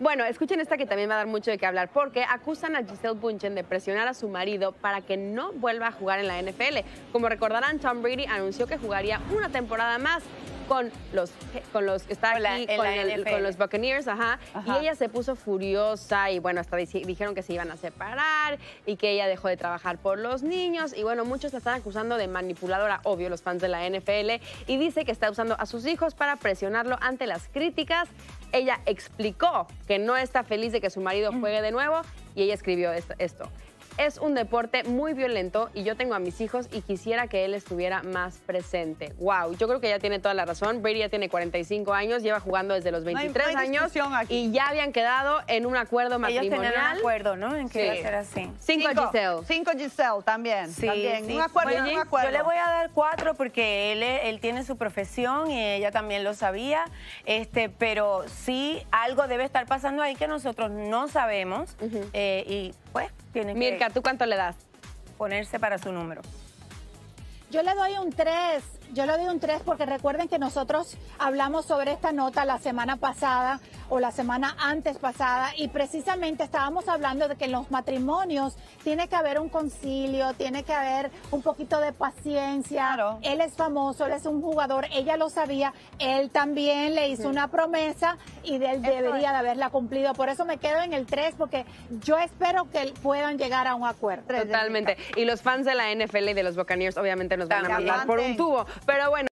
Bueno, escuchen esta que también va a dar mucho de qué hablar, porque acusan a Giselle Bunchen de presionar a su marido para que no vuelva a jugar en la NFL. Como recordarán, Tom Brady anunció que jugaría una temporada más con los con los está Con la- aquí con, el- los Buccaneers, ajá, Ajá. y ella se puso furiosa y bueno, hasta dijeron que se iban a separar y que ella dejó de trabajar por los niños y bueno, muchos la están acusando de manipuladora, obvio, los fans de la NFL y dice que está usando a sus hijos para presionarlo ante las críticas. Ella explicó que no está feliz de que su marido juegue de nuevo y ella escribió esto. Es un deporte muy violento y yo tengo a mis hijos y quisiera que él estuviera más presente. Wow, yo creo que ella tiene toda la razón. Brady ya tiene 45 años, lleva jugando desde los hay- no hay 23 años aquí. y ya habían quedado en un acuerdo Ellos tenían un matrimonial. acuerdo, ¿no? En que Sí. iba a ser así. Cinco, Giselle. Cinco Giselle también. Sí, también. sí. Un acuerdo, Bueno, un acuerdo. Yo le voy a dar cuatro porque él, él tiene su profesión y ella también lo sabía, este, pero sí algo debe estar pasando ahí que nosotros no sabemos eh, y pues tiene Mirka, que ¿tú cuánto le das? ponerse para su número. Yo le doy un 3. Yo le doy un 3 porque recuerden que nosotros hablamos sobre esta nota la semana pasada o la semana antes pasada y precisamente estábamos hablando de que en los matrimonios tiene que haber un concilio, tiene que haber un poquito de paciencia. Claro. Él es famoso, él es un jugador, ella lo sabía, él también le hizo una promesa y de- él debería de haberla cumplido. Por eso me quedo en el 3 porque yo espero que puedan llegar a un acuerdo. Totalmente. Y los fans de la NFL y de los Buccaneers obviamente nos van a mandar por un tubo. Pero bueno.